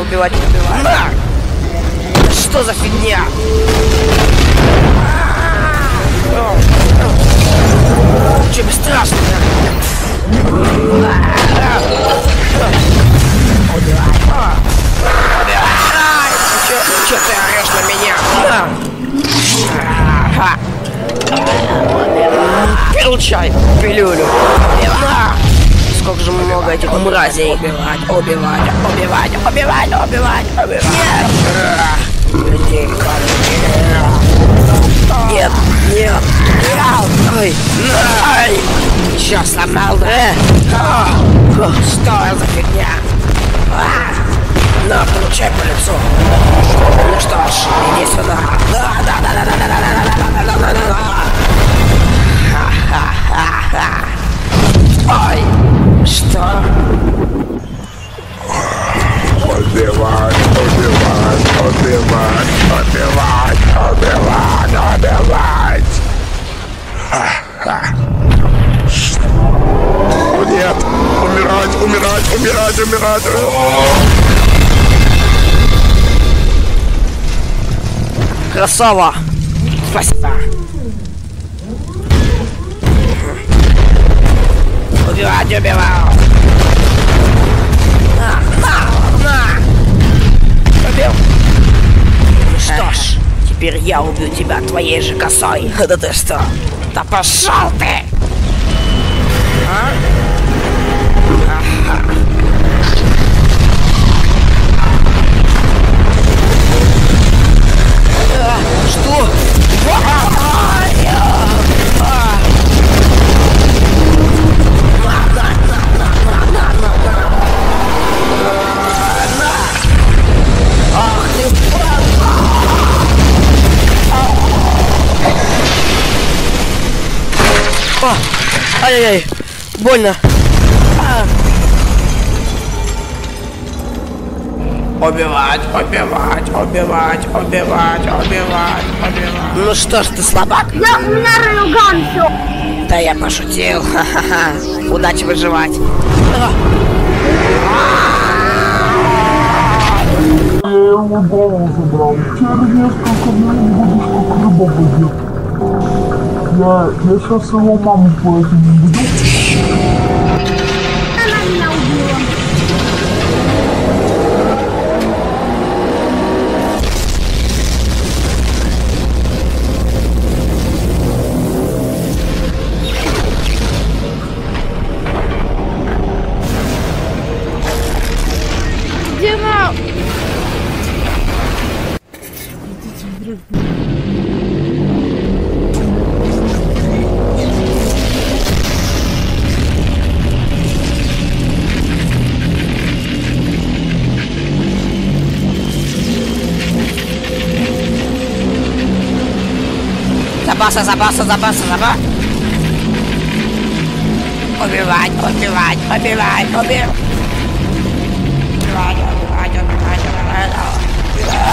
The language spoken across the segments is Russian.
Убивать, убивать. На! Что за фигня? Чем страшно? Чё, чё ты орешь на меня? Получай пилюлю. Сколько же много этих мразей. Убивать, убивать, убивать, убивать, убивать, убивать. Нет! Нет, нет. Ай, ай. Сейчас сломал, да? Что за фигня? А, На, получай по лицу. Ну что ж, иди сюда. Да, да, да, да, да, да, да, да, да, да, да, да, да. Ой, что? Убивать, убивать, убивать, убивать, убивать, убивать. Нет, умирать, умирать, умирать, умирать. Красава! Спасибо! Убивать, убивал! На, на, на! Убил! Ну что ж, теперь я убью тебя твоей же косой. Да ты что? Да пошел ты! А? Ай-яй-яй, больно. А. Убивать, убивать, убивать, убивать, убивать, убивать. Ну что ж ты слабак? Я, у меня рейлган все. Да я пошутил. Ха-ха-ха. Удачи выживать. А, Я его дома забрал. Теперь несколько минут будешь как рыба в воде. Я, я сейчас его маму по этому буду. Забаса, забаса, забаса, забаса. Убивать, убивать, убивать, убивать. Убивать, убивать, убивать, убивать.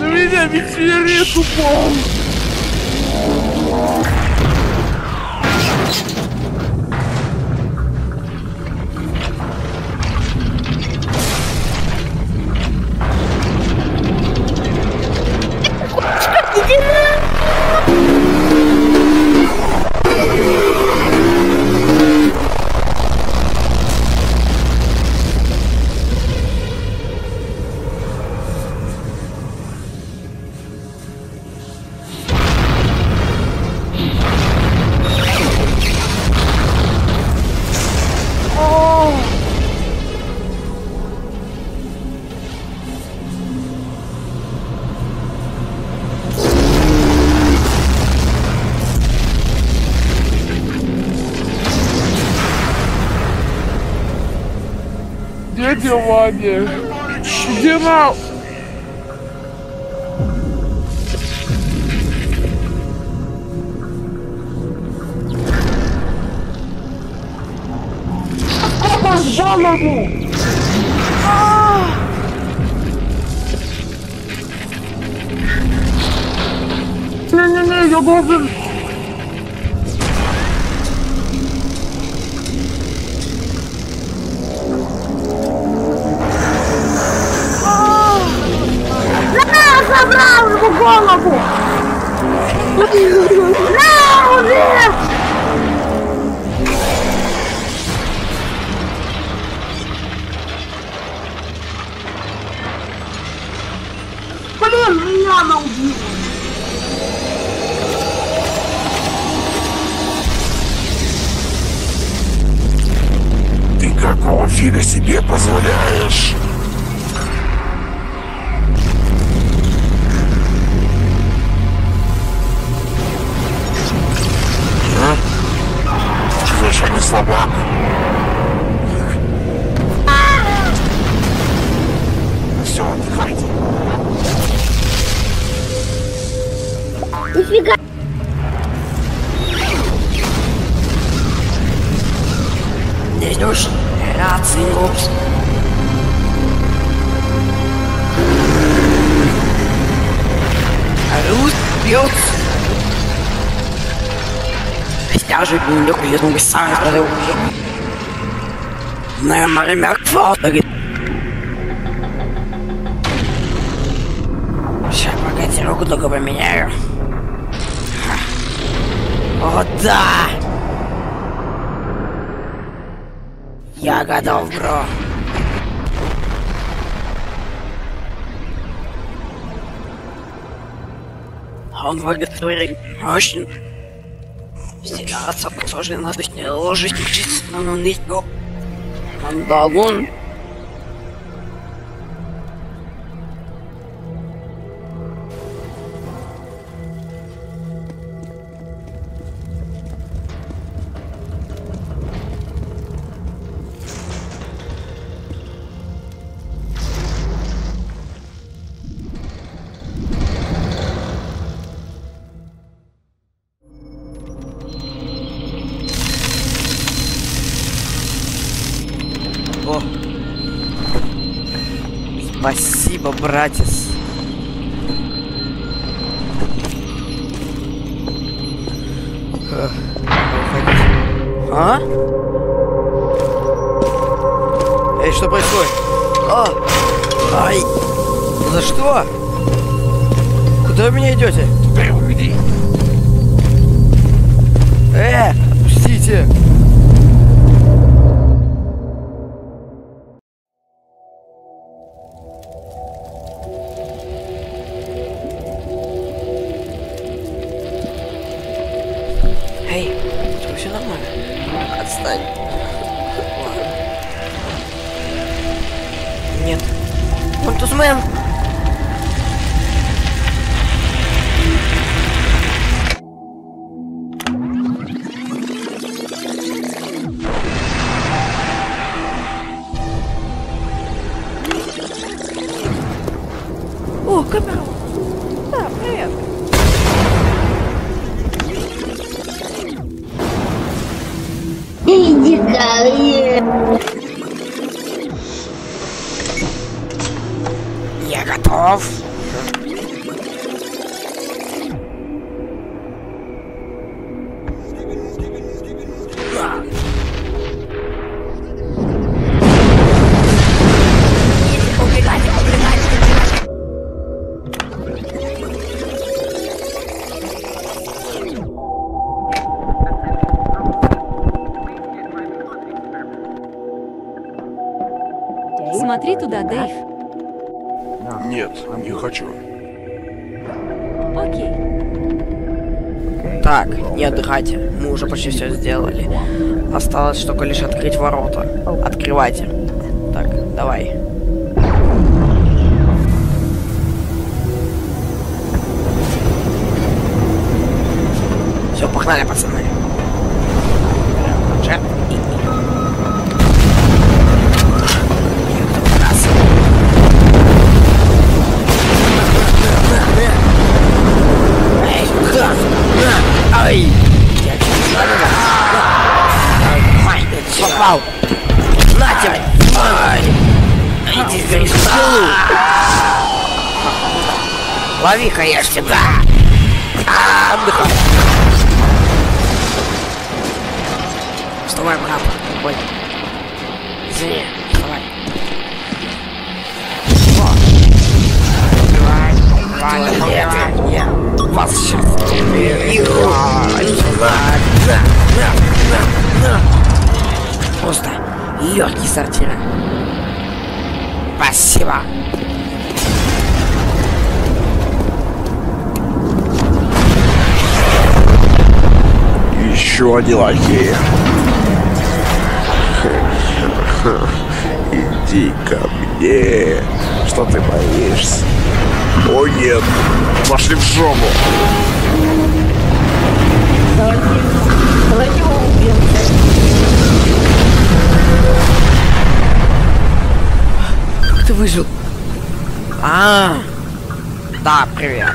На меня метеорит упал. Get him on you. Get him out. Vulnerable. Ah. No, no, no, you're going голову! На, уже! Блин, меня она убила! Ты какого фига себе позволяешь? Бьется. Стяжет не уезжал бы сам продал. На море мертво. Сейчас, погоди, руку только поменяю. О, да! Я готов, бро. Он выглядит очень... Стираться, сложно надо с ней ложить, чисто, но не го. Мандалун. Спасибо, братец. Я готов. Туда, Дэйв. Нет, не хочу. Окей. Так, не отдыхайте. Мы уже почти все сделали. Осталось только лишь открыть ворота. Открывайте. Так, давай. Все, погнали, пацаны. Планшет и- упал! На тебе! Иди сюда! Лови-ка я сюда! Отдыхай! Вставай, брат! Ой! Извини, вставай! Давай, давай, давай, я вас сейчас... Играй! На, на, на, на, на! Просто легкий сортир. Спасибо. Еще один лакей. Иди ко мне. Что ты боишься? О нет, пошли в жопу. Давайте его убьем. Как ты выжил? А, да, привет.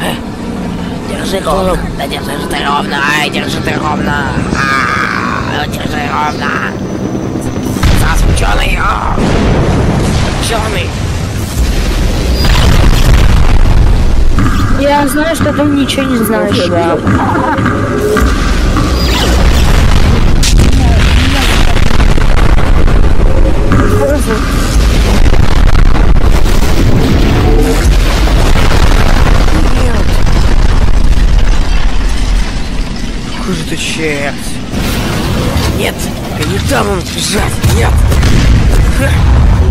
Э, Держи голову. Да держи ты ровно. Ай, держи ты ровно. А, держи ровно. Сас, ученый. Ученый. Я знаю, что ты ничего не знаешь. Какой ты черт. Нет, не дам им бежать. Нет. Ха.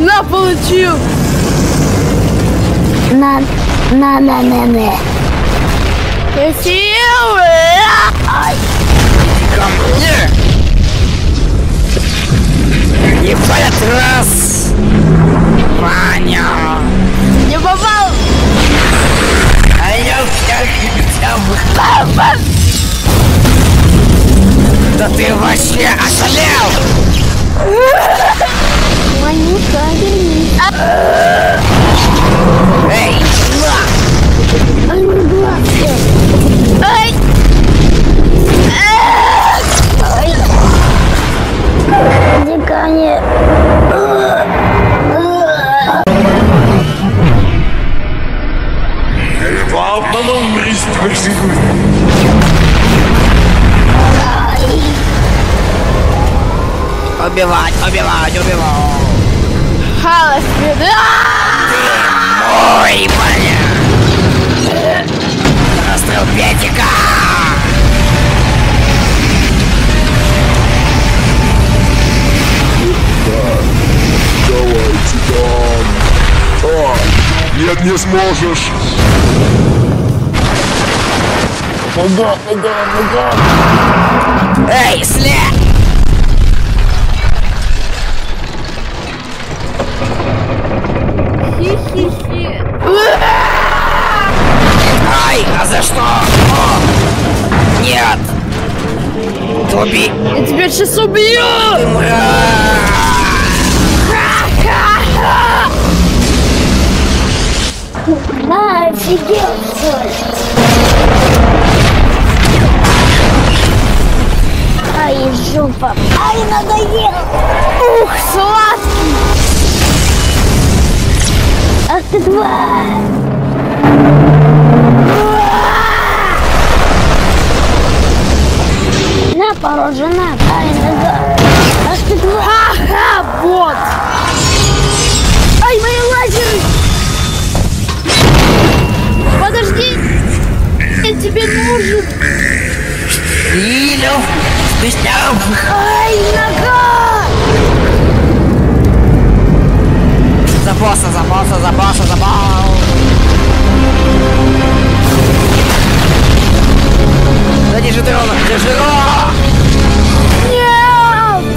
На, получил! На, на, на, на, на. Красиво! Ко мне! Не в этот раз! Ваня! Не попал! Да ты вообще ошалел! Они правильные. Эй, на! Они глазки. Убивать, убивать, убивать! Халас, Ой, бля! Расстрел Петика! Давайте там. А, нет, не сможешь. Нога, нога, нога. Эй, след! Хи-хи-хи. Ай, а за что? О! Нет! Тоби! Я тебя сейчас убью! На, офигел, что ли? Ай, жопа. Ай, надоел. Ух, сладкий. Ах ты тварь! поражена. Ай, нога. Аж ты Ага, вот. Ай, мои лазеры. Подожди. Я тебе нужен. Лилю. Ай, нога. за босса, за босса, за босса, за босса. Да не жидрона, не жидрона! Нет!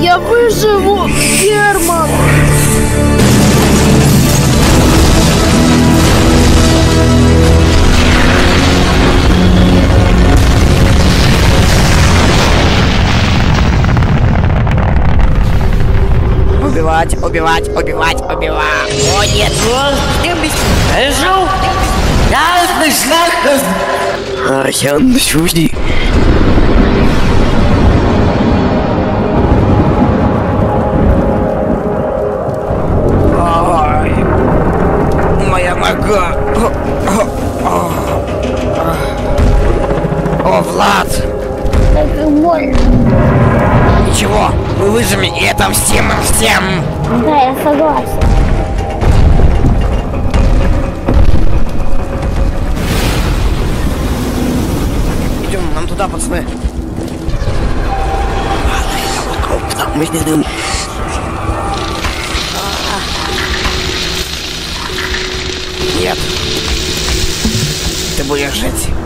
Я выживу, Герман! Убивать, убивать, убивать, убивать. О, нет, Решил? Я А, я ночуди. Ай, будешь жить.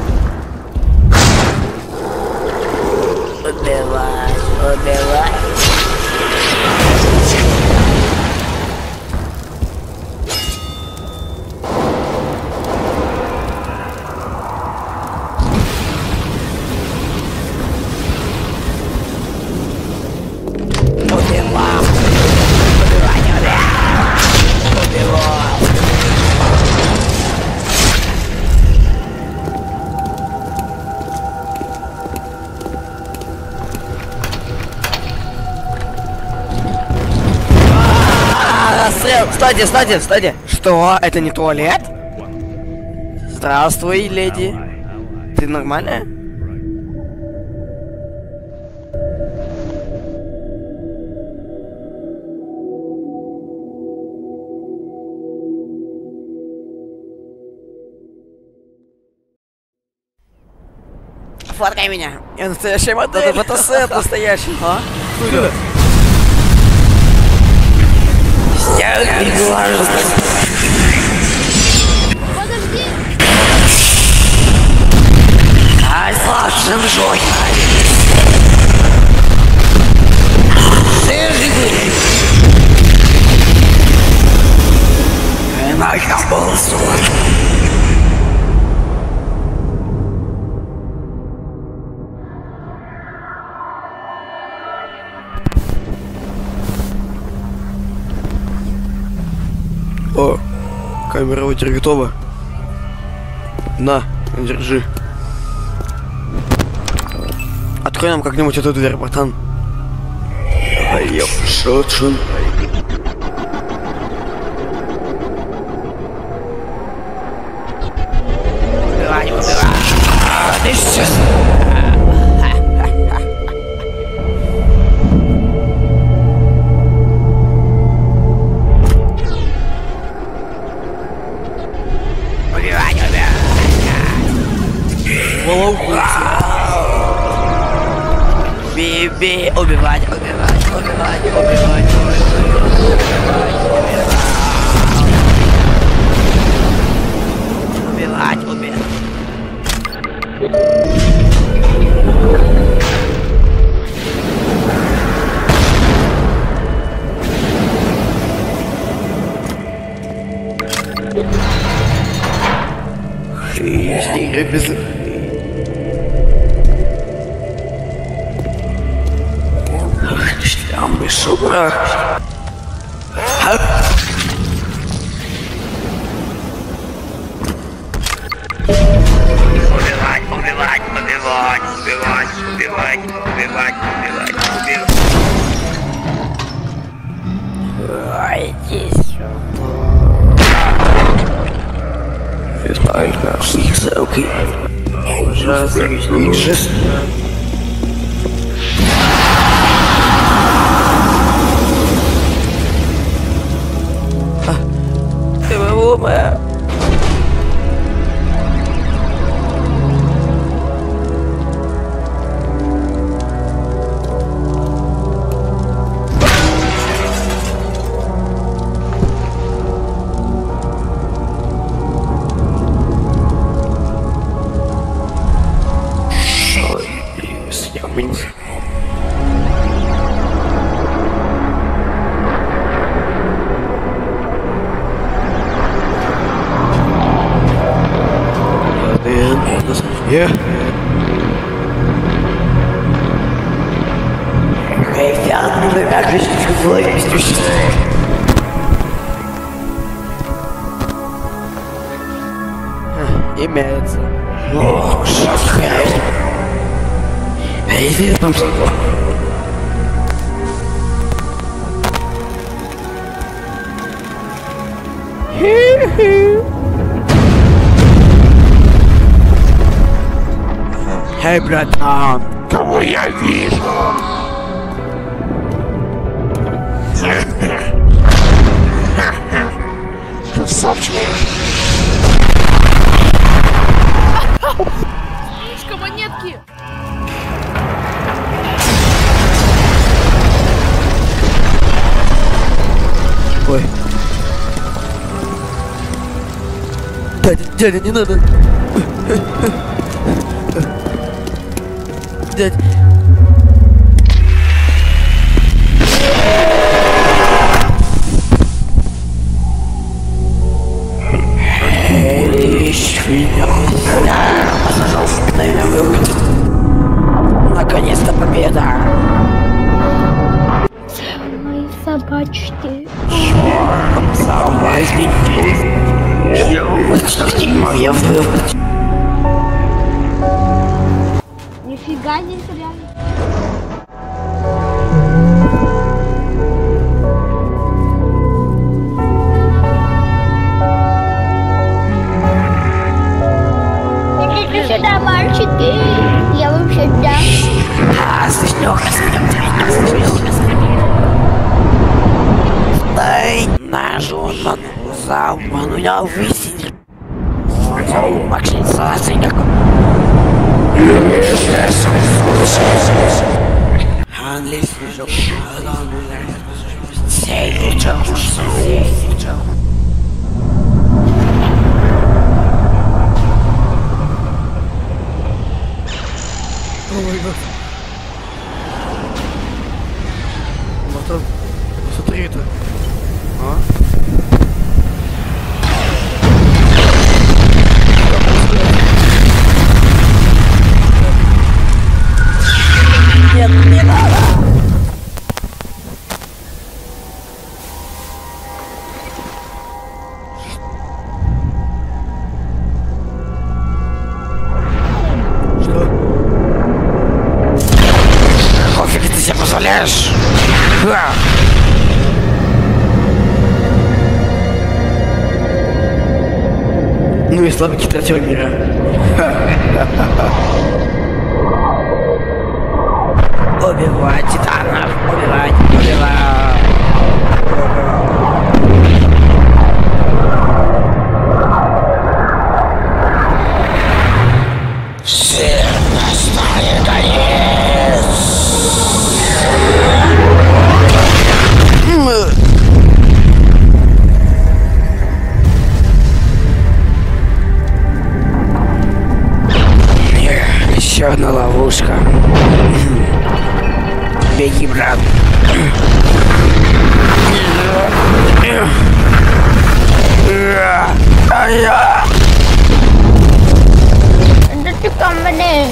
Стойте, стойте, стойте! Что? Это не туалет? Здравствуй, леди. Ты нормальная? Фоткай меня. Я настоящая модель. Это фотосет настоящий. А? Откуда? Я убиваю. Подожди. Ай, слышим, жой. Наша полосу. О, камера у тебя готова. На, держи. Открой нам как-нибудь эту дверь, братан. Я шотшин. Убивай. Биби, убивать, убивать, убивать, убивать, убивать, убивать, убивать. Если без... Там сука. Убивать, убивать, убивать, убивать, убивать, убивать, убивать, убивать. Ой, здесь. It's fine, it's okay. Ужасно, ужасно. Yeah. Ey, found the address to Floyd, Mr. Stark. Имеется. Ох, шахай. Эй, там Эй, братан. Кого я вижу? Красавчик. Мишка, монетки! Ой. Дядя, дядя, не надо. Дядя. Наконец-то победа! Мои собачки. Возьми. Моя выбор. Нифига зря. Идите сюда, мальчики. Я вам сейчас дам. Слышно, Дай ножу на заману я высидел. Максим Сасыняк. Handlings- Save it yourself. Тратил мира. Убивать титанов! Убивать! Убивать! третьим рангом. Да ты ко мне!